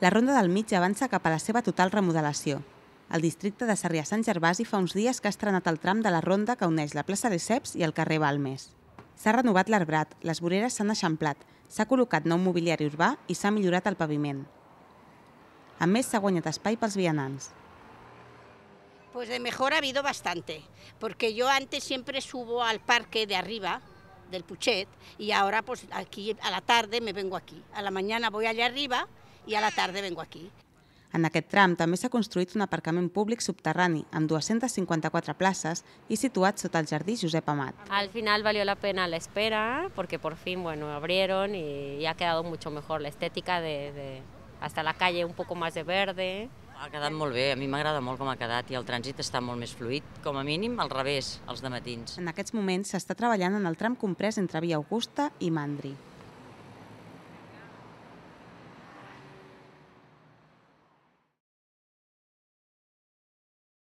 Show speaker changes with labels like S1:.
S1: La Ronda del Mig avança cap a la seva total remodelació. El districte de Sarrià-Sant Gervasi fa uns dies que ha estrenat el tram de la ronda que uneix la plaça de Ceps i el carrer Balmes. S'ha renovat l'arbrat, les voreres s'han eixamplat, s'ha col·locat nou mobiliari urbà i s'ha millorat el paviment. A més, s'ha guanyat espai pels vianants.
S2: Pues de mejor ha habido bastante, porque yo antes siempre subo al parque de arriba, del Puchet, y ahora pues aquí a la tarde me vengo aquí. A la mañana voy allá arriba y a la tarde vengo aquí.
S1: En aquest tram també s'ha construït un aparcament públic subterrani amb 254 places i situat sota el jardí Josep Amat.
S3: Al final valió la pena la espera porque por fin bueno, abrieron y ha quedado mucho mejor la estética de, de hasta la calle un poco más de verde.
S4: Ha quedat molt bé, a mi m'agrada molt com ha quedat i el trànsit està molt més fluid, com a mínim al revés, els de matins.
S1: En aquests moments s'està treballant en el tram comprès entre Via Augusta i Mandri.